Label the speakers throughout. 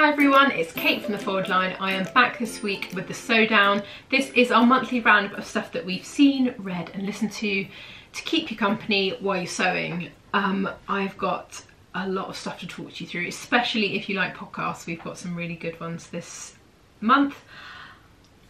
Speaker 1: Hi everyone, it's Kate from The Fold Line. I am back this week with the Sewdown. This is our monthly roundup of stuff that we've seen, read and listened to to keep you company while you're sewing. Um, I've got a lot of stuff to talk to you through, especially if you like podcasts. We've got some really good ones this month.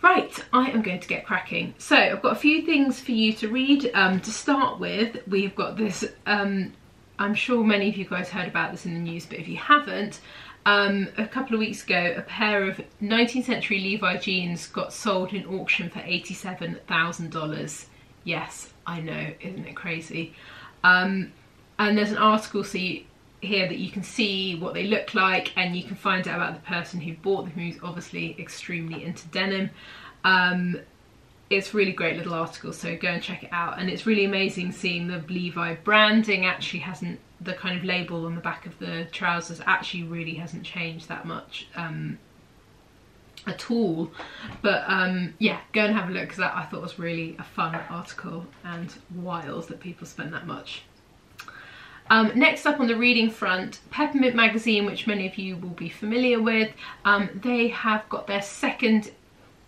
Speaker 1: Right, I am going to get cracking. So I've got a few things for you to read. Um, to start with, we've got this, um, I'm sure many of you guys heard about this in the news, but if you haven't, um, a couple of weeks ago, a pair of 19th century Levi jeans got sold in auction for $87,000. Yes, I know, isn't it crazy? Um, and there's an article here that you can see what they look like and you can find out about the person who bought them who's obviously extremely into denim. Um, it's really great little article so go and check it out and it's really amazing seeing the Levi branding actually hasn't the kind of label on the back of the trousers actually really hasn't changed that much um, at all but um, yeah go and have a look because that I thought was really a fun article and wild that people spend that much um, next up on the reading front, Peppermint Magazine, which many of you will be familiar with, um, they have got their second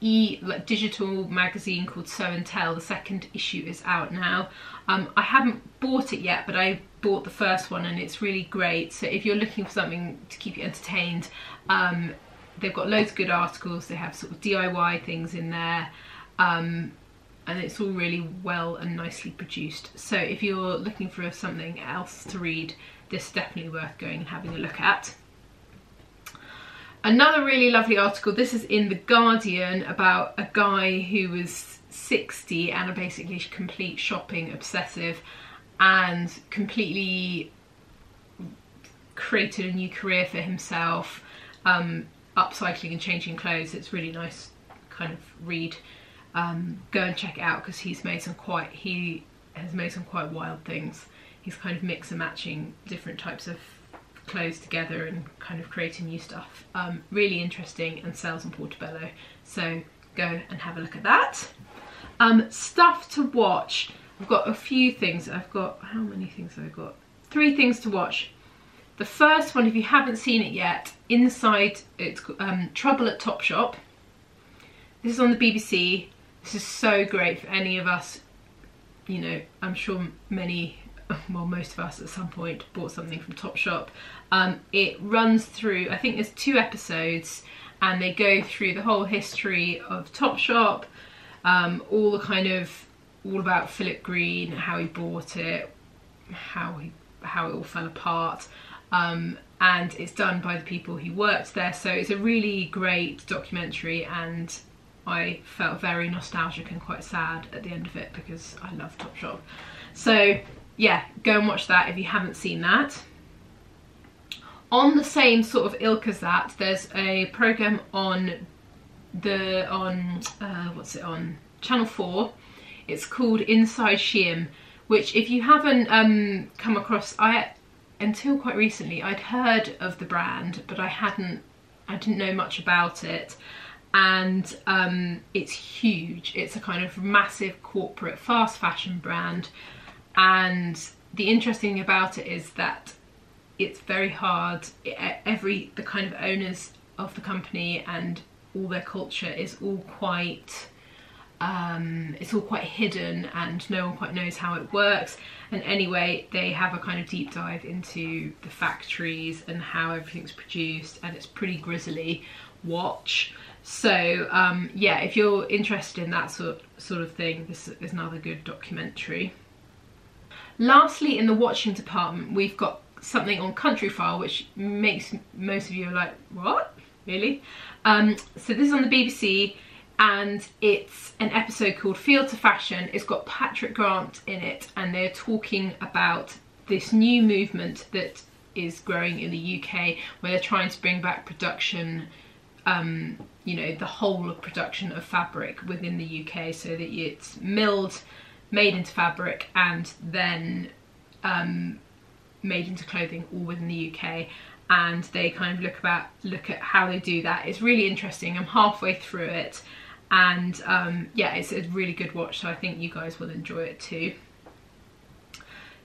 Speaker 1: e like digital magazine called Sew and Tell. The second issue is out now. Um, I haven't bought it yet, but I bought the first one and it's really great. So if you're looking for something to keep you entertained, um, they've got loads of good articles. They have sort of DIY things in there. Um, and it's all really well and nicely produced. So if you're looking for something else to read, this is definitely worth going and having a look at. Another really lovely article, this is in The Guardian about a guy who was 60 and a basically complete shopping obsessive and completely created a new career for himself, um, upcycling and changing clothes. It's really nice kind of read. Um, go and check it out because he's made some quite, he has made some quite wild things. He's kind of mix and matching different types of clothes together and kind of creating new stuff. Um, really interesting and sells in Portobello. So go and have a look at that. Um, stuff to watch. I've got a few things. I've got, how many things have I got? Three things to watch. The first one, if you haven't seen it yet, inside it's um, Trouble at Topshop. This is on the BBC. This is so great for any of us. You know, I'm sure many well most of us at some point bought something from Topshop. Um, it runs through, I think there's two episodes and they go through the whole history of Topshop, um, all the kind of, all about Philip Green, how he bought it, how he, how it all fell apart. Um, and it's done by the people who worked there so it's a really great documentary and I felt very nostalgic and quite sad at the end of it because I love Topshop. So yeah, go and watch that if you haven't seen that. On the same sort of ilk as that, there's a program on the on uh, what's it on Channel Four. It's called Inside Shein, which if you haven't um, come across, I until quite recently I'd heard of the brand, but I hadn't, I didn't know much about it. And um, it's huge. It's a kind of massive corporate fast fashion brand. And the interesting thing about it is that it's very hard. Every the kind of owners of the company and all their culture is all quite um, it's all quite hidden and no one quite knows how it works. And anyway they have a kind of deep dive into the factories and how everything's produced and it's pretty grisly. Watch. So um, yeah if you're interested in that sort, sort of thing this is another good documentary. Lastly, in the watching department, we've got something on Countryfile, which makes most of you like, what? Really? Um, so this is on the BBC, and it's an episode called Field to Fashion. It's got Patrick Grant in it, and they're talking about this new movement that is growing in the UK, where they're trying to bring back production um, you know, the whole of production of fabric within the UK so that it's milled made into fabric and then um, made into clothing all within the UK and they kind of look about look at how they do that. It's really interesting. I'm halfway through it and um, yeah it's a really good watch so I think you guys will enjoy it too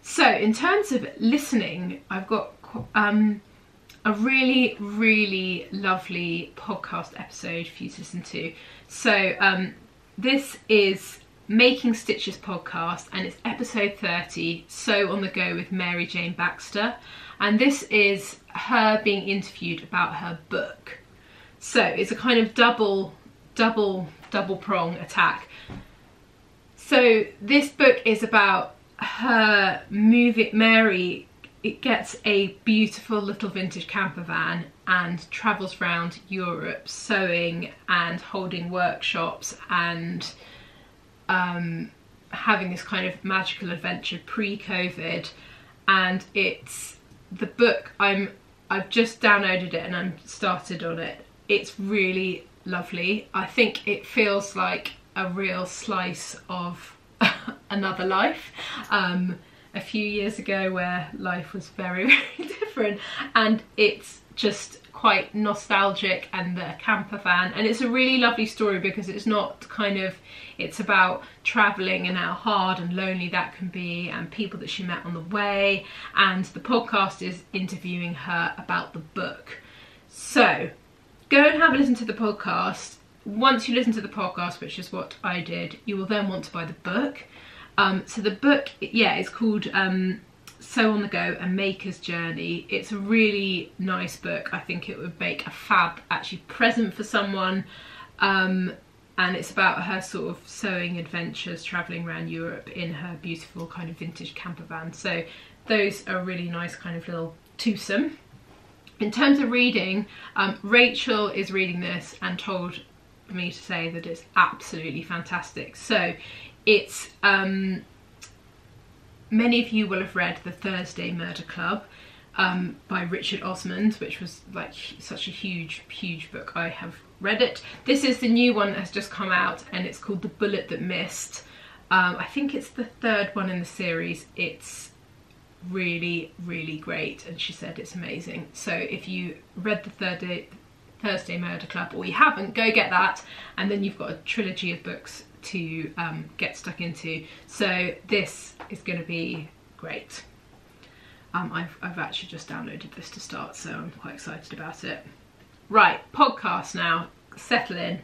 Speaker 1: so in terms of listening I've got um, a really, really lovely podcast episode for you to listen to. So um, this is Making Stitches podcast and it's episode 30, Sew on the Go with Mary Jane Baxter. And this is her being interviewed about her book. So it's a kind of double, double, double prong attack. So this book is about her moving, Mary it gets a beautiful little vintage camper van and travels around Europe sewing and holding workshops and um, having this kind of magical adventure pre-COVID and it's the book I'm I've just downloaded it and I'm started on it it's really lovely. I think it feels like a real slice of another life. Um, a few years ago where life was very, very different and it's just quite nostalgic and the camper van. And it's a really lovely story because it's not kind of it's about traveling and how hard and lonely that can be and people that she met on the way. And the podcast is interviewing her about the book. So go and have a listen to the podcast once you listen to the podcast which is what I did you will then want to buy the book um, so the book, yeah, it's called um, Sew on the Go, A Maker's Journey. It's a really nice book. I think it would make a fab actually present for someone. Um, and it's about her sort of sewing adventures travelling around Europe in her beautiful kind of vintage camper van. So those are really nice kind of little twosome. In terms of reading, um, Rachel is reading this and told me to say that it's absolutely fantastic. So it's um, many of you will have read The Thursday Murder Club um, by Richard Osman, which was like such a huge, huge book. I have read it. This is the new one that has just come out and it's called The Bullet That Missed. Um, I think it's the third one in the series. It's really, really great and she said it's amazing. So if you read The Thursday, Thursday Murder Club or you haven't, go get that and then you've got a trilogy of books to um, get stuck into. So this is going to be great. Um, I've, I've actually just downloaded this to start, so I'm quite excited about it. Right, podcast now, settle in.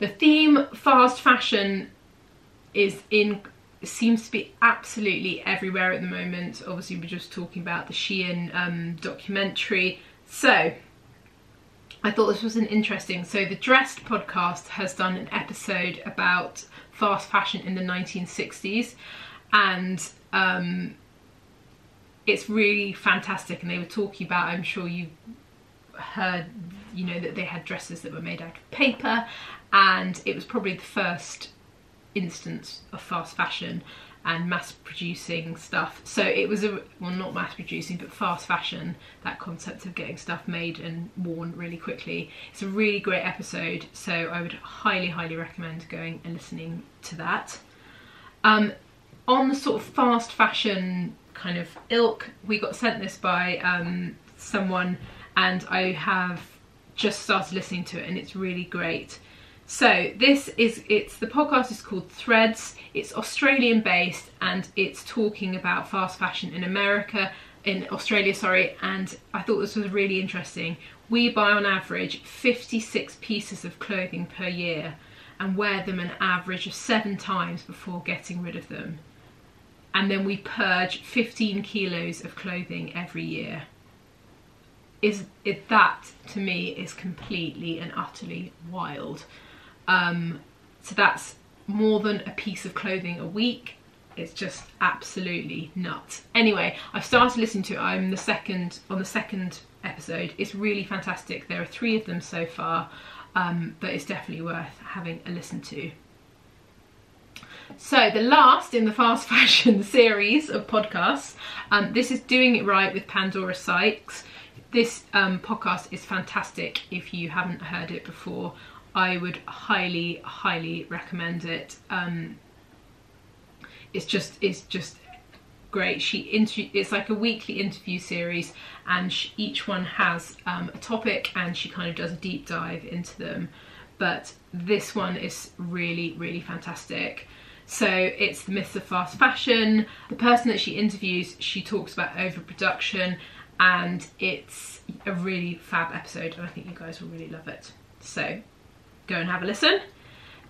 Speaker 1: The theme fast fashion is in seems to be absolutely everywhere at the moment. Obviously, we're just talking about the Shein um, documentary. So, I thought this was an interesting. So the Dressed podcast has done an episode about fast fashion in the 1960s, and um, it's really fantastic. And they were talking about, I'm sure you heard, you know, that they had dresses that were made out of paper, and it was probably the first instance of fast fashion and mass producing stuff. So it was a, well not mass producing, but fast fashion, that concept of getting stuff made and worn really quickly. It's a really great episode, so I would highly, highly recommend going and listening to that. Um, on the sort of fast fashion kind of ilk, we got sent this by um, someone and I have just started listening to it and it's really great. So this is, it's the podcast is called Threads. It's Australian based and it's talking about fast fashion in America, in Australia, sorry, and I thought this was really interesting. We buy on average 56 pieces of clothing per year and wear them an average of seven times before getting rid of them. And then we purge 15 kilos of clothing every year. Is it, that to me is completely and utterly wild. Um, so that's more than a piece of clothing a week. It's just absolutely nuts. Anyway, I've started listening to it. I'm the second on the second episode. It's really fantastic. There are three of them so far, um, but it's definitely worth having a listen to. So the last in the fast fashion series of podcasts, um, this is Doing It Right with Pandora Sykes. This um, podcast is fantastic if you haven't heard it before. I would highly, highly recommend it. Um, it's just, it's just great. She inter- it's like a weekly interview series, and she, each one has um, a topic, and she kind of does a deep dive into them. But this one is really, really fantastic. So it's the myths of fast fashion. The person that she interviews, she talks about overproduction and it's a really fab episode and I think you guys will really love it. So go and have a listen.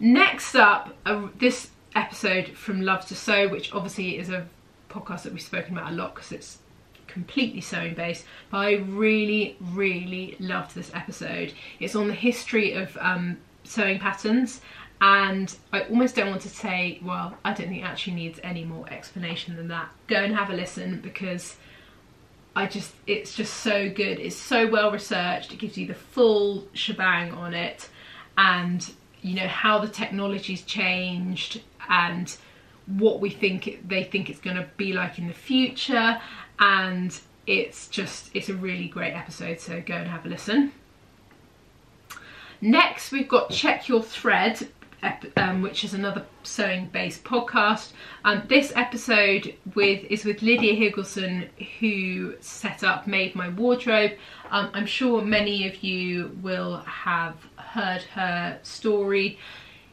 Speaker 1: Next up, uh, this episode from Love to Sew, which obviously is a podcast that we've spoken about a lot because it's completely sewing based but I really really loved this episode it's on the history of um, sewing patterns and I almost don't want to say well I don't think it actually needs any more explanation than that go and have a listen because I just it's just so good. It's so well researched. It gives you the full shebang on it. And you know how the technology's changed and what we think they think it's going to be like in the future. And it's just it's a really great episode so go and have a listen. Next we've got check your thread um, which is another sewing based podcast. Um, this episode with is with Lydia Higginson, who set up Made My Wardrobe. Um, I'm sure many of you will have heard her story.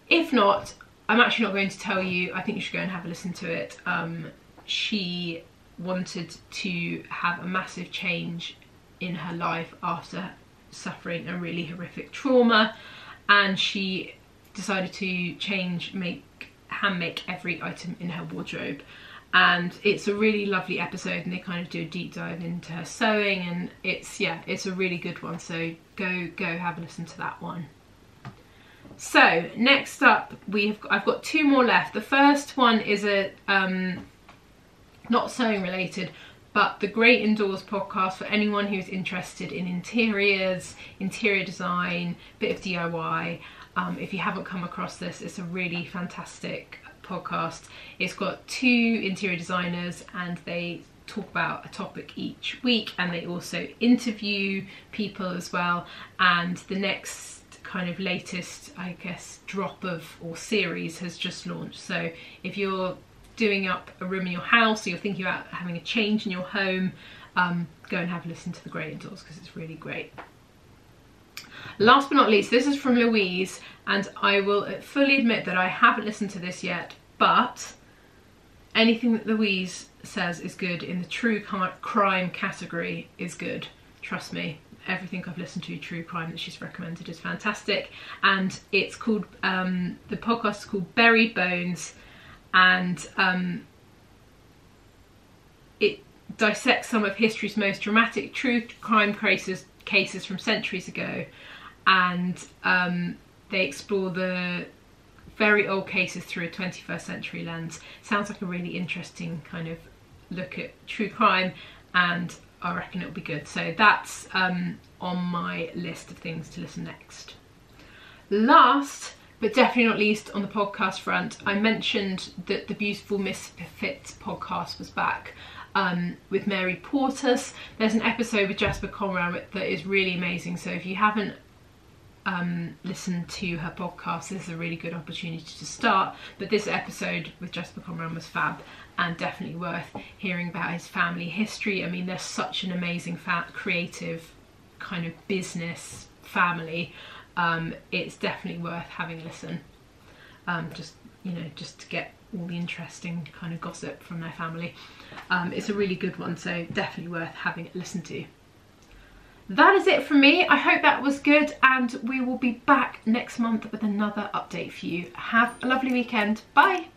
Speaker 1: If not, I'm actually not going to tell you. I think you should go and have a listen to it. Um, she wanted to have a massive change in her life after suffering a really horrific trauma and she decided to change make hand make every item in her wardrobe. And it's a really lovely episode and they kind of do a deep dive into her sewing and it's yeah it's a really good one so go go have a listen to that one. So next up we've I've got two more left. The first one is a um not sewing related but the Great Indoors podcast for anyone who's interested in interiors, interior design, bit of DIY. Um, if you haven't come across this, it's a really fantastic podcast. It's got two interior designers and they talk about a topic each week and they also interview people as well and the next kind of latest I guess drop of or series has just launched so if you're doing up a room in your house or you're thinking about having a change in your home um, go and have a listen to the Great Indoors because it's really great. Last but not least, this is from Louise, and I will fully admit that I haven't listened to this yet, but anything that Louise says is good in the true crime category is good. Trust me, everything I've listened to true crime that she's recommended is fantastic. And it's called, um, the podcast is called Buried Bones, and um, it dissects some of history's most dramatic true crime cases, cases from centuries ago and um, they explore the very old cases through a 21st century lens. Sounds like a really interesting kind of look at true crime and I reckon it'll be good. So that's um, on my list of things to listen next. Last but definitely not least on the podcast front, I mentioned that the Beautiful Misfits podcast was back um, with Mary Portas. There's an episode with Jasper Conran that is really amazing. So if you haven't um, listen to her podcast. This is a really good opportunity to start. But this episode with Jasper Conran was fab and definitely worth hearing about his family history. I mean, there's such an amazing, fat, creative kind of business family. Um, it's definitely worth having a listen. Um, just you know, just to get all the interesting kind of gossip from their family. Um, it's a really good one, so definitely worth having it listen to that is it from me. I hope that was good and we will be back next month with another update for you. Have a lovely weekend. Bye.